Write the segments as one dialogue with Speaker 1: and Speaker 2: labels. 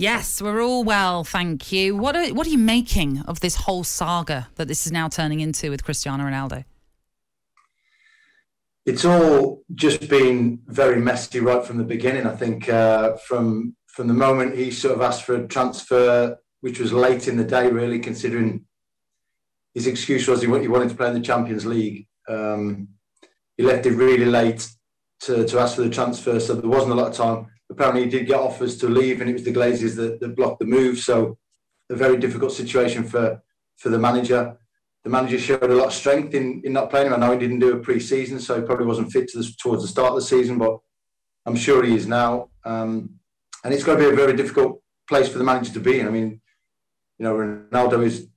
Speaker 1: Yes, we're all well, thank you. What are what are you making of this whole saga that this is now turning into with Cristiano Ronaldo?
Speaker 2: It's all just been very messy right from the beginning. I think uh, from from the moment he sort of asked for a transfer, which was late in the day, really considering his excuse was he wanted to play in the Champions League. Um, he left it really late to, to ask for the transfer, so there wasn't a lot of time. Apparently, he did get offers to leave, and it was the Glazers that, that blocked the move. So, a very difficult situation for for the manager. The manager showed a lot of strength in, in not playing him. I know he didn't do a pre-season, so he probably wasn't fit to the, towards the start of the season, but I'm sure he is now. Um, and it's going to be a very difficult place for the manager to be in. I mean, you know, Ronaldo is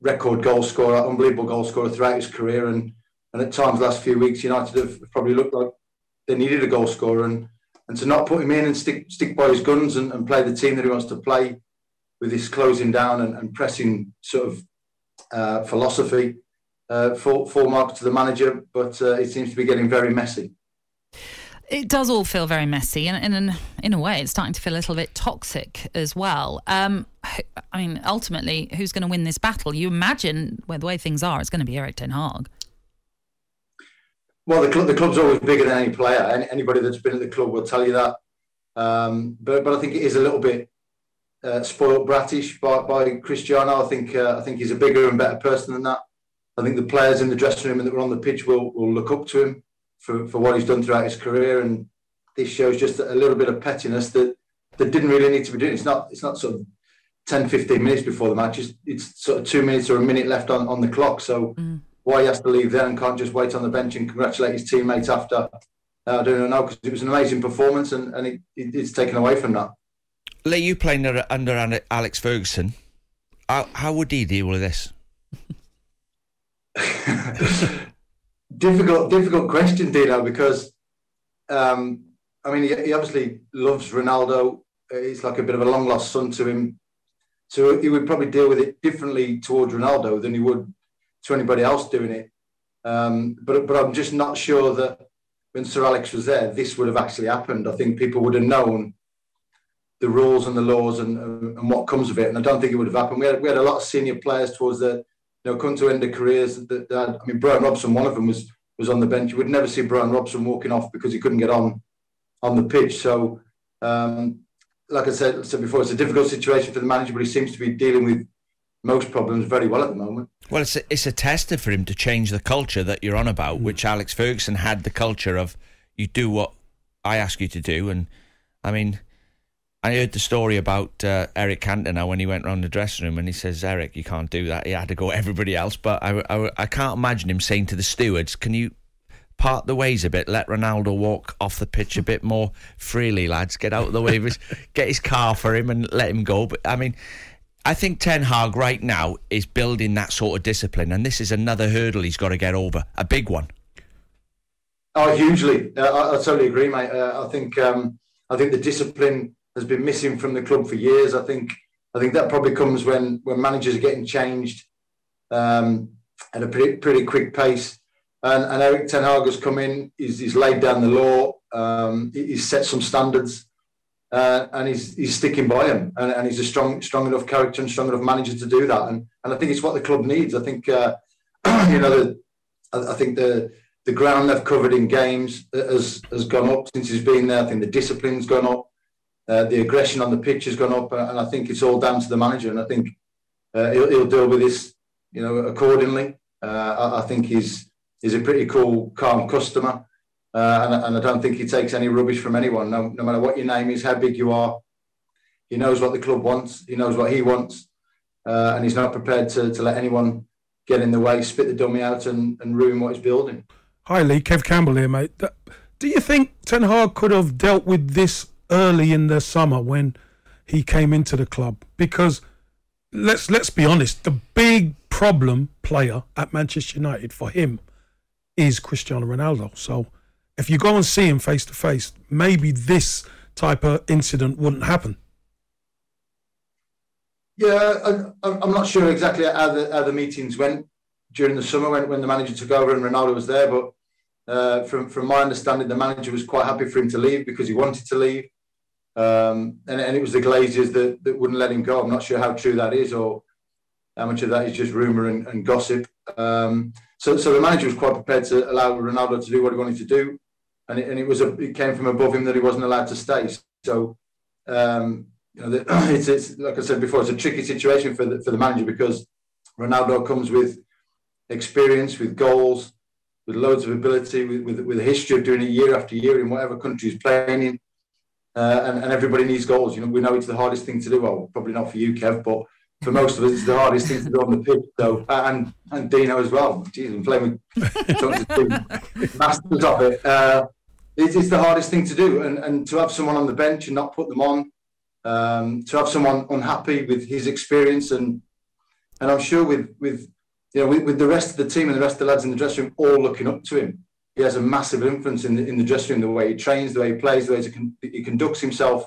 Speaker 2: record goal scorer, unbelievable goal scorer throughout his career, and and at times last few weeks United have probably looked like they needed a goal scorer, and and to not put him in and stick stick by his guns and, and play the team that he wants to play with his closing down and, and pressing sort of uh, philosophy, uh, full mark to the manager, but uh, it seems to be getting very messy.
Speaker 1: It does all feel very messy, and in in a way, it's starting to feel a little bit toxic as well. Um, I mean, ultimately, who's going to win this battle? You imagine where the way things are, it's going to be Erik Ten Hag.
Speaker 2: Well, the, the club's always bigger than any player. Any, anybody that's been at the club will tell you that. Um, but but I think it is a little bit uh, spoiled bratish by, by Cristiano. I think uh, I think he's a bigger and better person than that. I think the players in the dressing room and that were on the pitch will will look up to him for, for what he's done throughout his career. And this shows just a little bit of pettiness that, that didn't really need to be doing. It's not it's not sort of 10, 15 minutes before the match. It's, it's sort of two minutes or a minute left on, on the clock. So mm. Why he has to leave then and can't just wait on the bench and congratulate his teammates after, uh, I don't know, because it was an amazing performance and, and it, it, it's taken away from that.
Speaker 3: Lee, you playing under, under Alex Ferguson. How, how would he deal with this?
Speaker 2: difficult, difficult question, Dino, because um, I mean, he, he, obviously loves Ronaldo. He's like a bit of a long lost son to him. So he would probably deal with it differently towards Ronaldo than he would to anybody else doing it. Um, but but I'm just not sure that when Sir Alex was there, this would have actually happened. I think people would have known the rules and the laws and, and what comes of it. And I don't think it would have happened. We had, we had a lot of senior players towards the you know, come to end their careers. That, that, I mean, Brian Robson, one of them was was on the bench. You would never see Brian Robson walking off because he couldn't get on on the pitch. So, um, like I said, said before, it's a difficult situation for the manager, but he seems to be dealing with most problems very well at the moment.
Speaker 3: Well, it's a, it's a tester for him to change the culture that you're on about, mm. which Alex Ferguson had the culture of you do what I ask you to do, and I mean I heard the story about uh, Eric Cantona when he went around the dressing room and he says, Eric, you can't do that. He had to go everybody else. But I, I, I can't imagine him saying to the stewards, can you part the ways a bit, let Ronaldo walk off the pitch a bit more freely, lads, get out of the way of his, get his car for him and let him go. But I mean, I think Ten Hag right now is building that sort of discipline, and this is another hurdle he's got to get over, a big one.
Speaker 2: Oh, hugely! Uh, I, I, totally agree, mate. Uh, I think um, I think the discipline has been missing from the club for years. I think I think that probably comes when when managers are getting changed um, at a pretty, pretty quick pace. And, and Erik Ten Hag has come in. He's, he's laid down the law. Um, he's set some standards, uh, and he's he's sticking by him, And, and, he's a strong strong enough character and strong enough manager to do that. And and I think it's what the club needs. I think uh, you know the, I, I think the the ground they've covered in games has has gone up since he's been there. I think the discipline's gone up. Uh, the aggression on the pitch has gone up, and I think it's all down to the manager. And I think uh, he'll, he'll, deal with this, you know, accordingly. Uh, I, I, think he's he's a pretty cool, calm customer, uh, and, and, I don't think he takes any rubbish from anyone. No, no matter what your name is, how big you are, he knows what the club wants. He knows what he wants, uh, and he's not prepared to, to let anyone get in the way, spit the dummy out, and, and ruin what he's building.
Speaker 4: Hi, Lee. Kev Campbell here, mate. Do you think Ten Hag could have dealt with this early in the summer when he came into the club because let's let's be honest, the big problem player at Manchester United for him is Cristiano Ronaldo. So if you go and see him face to face, maybe this type of incident wouldn't happen.
Speaker 2: Yeah, I, am not sure exactly how the, how the meetings went during the summer when, when the manager took over and Ronaldo was there, but uh, from from my understanding, the manager was quite happy for him to leave because he wanted to leave. Um, and, and it was the Glazers that, that wouldn't let him go. I'm not sure how true that is or how much of that is just rumour and, and, gossip. Um, so, so the manager was quite prepared to allow Ronaldo to do what he wanted to do, and it, and it was a, it came from above him that he wasn't allowed to stay. So, um, you know, the, it's, it's like I said before, it's a tricky situation for the, for the manager because Ronaldo comes with experience, with goals, with loads of ability, with, with, with a history of doing it year after year in whatever country he's playing in. Uh, and, and everybody needs goals. You know, we know it's the hardest thing to do. Well, probably not for you, Kev, but for most of us, it's the hardest thing to do on the pitch. So, and and Dino as well. Jeez, I'm playing with masters of it. Uh, it is the hardest thing to do, and and to have someone on the bench and not put them on, um, to have someone unhappy with his experience, and and I'm sure with with you know with, with the rest of the team and the rest of the lads in the dressing room all looking up to him he has a massive influence in the, in the dressing room, the way he trains, the way he plays, the way he, he conducts himself.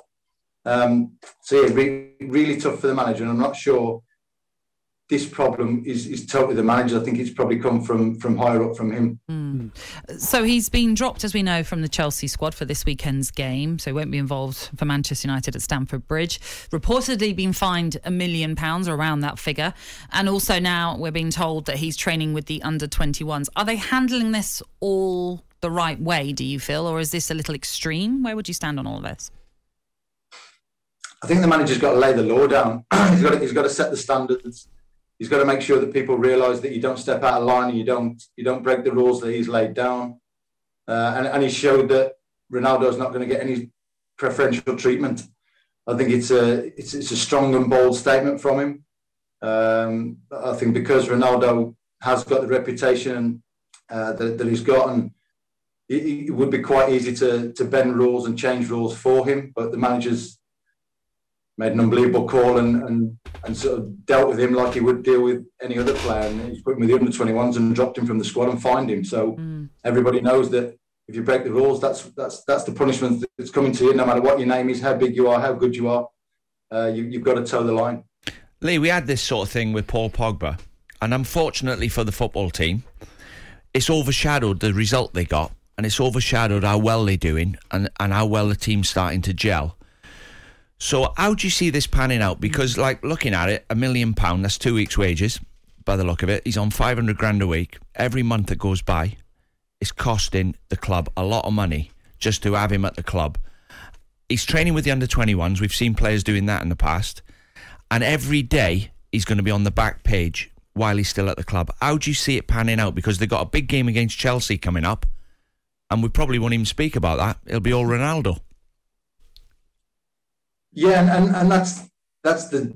Speaker 2: Um, so yeah, re- really tough for the manager, and I'm not sure this problem is, is totally the manager. I think it's probably come from from higher up from him.
Speaker 1: Mm. So he's been dropped, as we know, from the Chelsea squad for this weekend's game. So he won't be involved for Manchester United at Stamford Bridge. Reportedly been fined a million pounds or around that figure. And also now we're being told that he's training with the under 21s. Are they handling this all the right way, do you feel? Or is this a little extreme? Where would you stand on all of this?
Speaker 2: I think the manager's got to lay the law down. he's, got to, he's got to set the standards he's got to make sure that people realise that you don't step out of line and you don't you don't break the rules that he's laid down. Uh, and, and he showed that Ronaldo's not going to get any preferential treatment. I think it's a it's, it's a strong and bold statement from him. Um, I think because Ronaldo has got the reputation uh, that, that he's got, and it, it, would be quite easy to to bend rules and change rules for him. But the manager's made an unbelievable call and, and, and sort of dealt with him like he would deal with any other player. And he's put him with the under 21s and dropped him from the squad and fined him. So mm. everybody knows that if you break the rules, that's that's that's the punishment that's coming to you, no matter what your name is, how big you are, how good you are. Uh, you, you've got to toe the line.
Speaker 3: Lee, we had this sort of thing with Paul Pogba, and unfortunately for the football team, it's overshadowed the result they got, and it's overshadowed how well they're doing and, and how well the team's starting to gel. So how do you see this panning out? Because like looking at it, a million pound, that's two weeks' wages by the look of it. He's on 500 grand a week. Every month that goes by it's costing the club a lot of money just to have him at the club. He's training with the under 21s. We've seen players doing that in the past. And every day he's going to be on the back page while he's still at the club. How do you see it panning out? Because they've got a big game against Chelsea coming up. And we probably won't even speak about that. It'll be all Ronaldo.
Speaker 2: Yeah, and, and, and that's that's the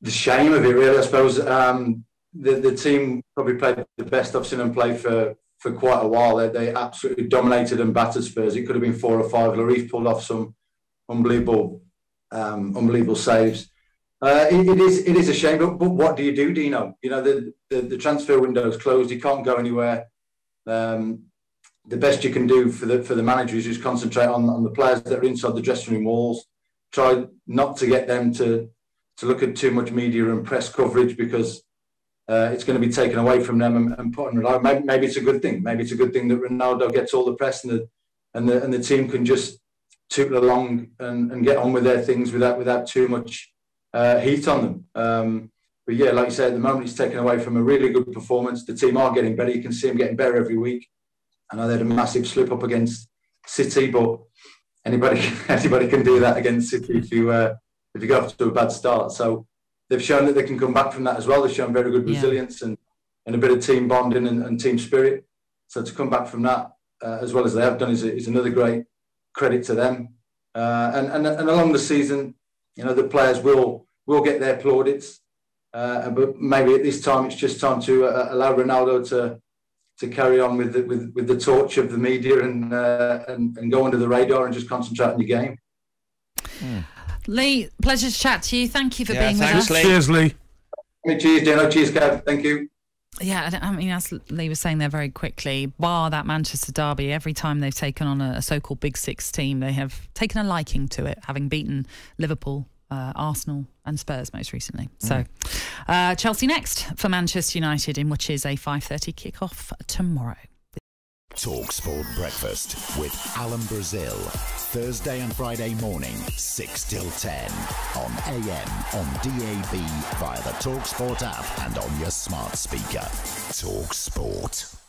Speaker 2: the shame of it, really. I suppose um, the the team probably played the best I've seen them play for for quite a while. They, they absolutely dominated and battered Spurs. It could have been four or five. Lloris pulled off some unbelievable um, unbelievable saves. Uh, it, it is it is a shame, but, but what do you do, Dino? You know the, the, the transfer window is closed. You can't go anywhere. Um, the best you can do for the for the manager is just concentrate on, on the players that are inside the dressing room walls try not to get them to to look at too much media and press coverage because uh, it's going to be taken away from them and, and put on Ronaldo. Maybe, maybe, it's a good thing. Maybe it's a good thing that Ronaldo gets all the press and the and the and the team can just tootle along and, and get on with their things without without too much uh, heat on them. Um, but yeah, like you said, at the moment it's taken away from a really good performance. The team are getting better. You can see them getting better every week. I know they had a massive slip up against City, but anybody anybody can do that against City if you uh, if you go off to a bad start. So they've shown that they can come back from that as well. They've shown very good resilience yeah. and, and a bit of team bonding and, and team spirit. So to come back from that uh, as well as they have done is, is another great credit to them. Uh, and, and and along the season, you know the players will will get their plaudits. Uh, but maybe at this time it's just time to uh, allow Ronaldo to to carry on with the, with with the torch of the media and uh, and, and go under the radar and just concentrate on your game.
Speaker 1: Mm. Lee, pleasure to chat to you. Thank you for yeah, being with us.
Speaker 4: Lee. Cheers, Lee.
Speaker 2: cheers, Dino. Cheers, Kev. Thank you.
Speaker 1: Yeah, I mean, as Lee was saying there very quickly, bar that Manchester derby, every time they've taken on a, a so called Big Six team, they have taken a liking to it, having beaten Liverpool, uh, Arsenal, and Spurs most recently. Mm. So, uh, Chelsea next for Manchester United, in which is a 5:30 kickoff tomorrow.
Speaker 5: Talk Sport Breakfast with Alan Brazil. Thursday and Friday morning, 6 till 10. On AM, on DAB, via the Talk Sport app, and on your smart speaker. Talk Sport.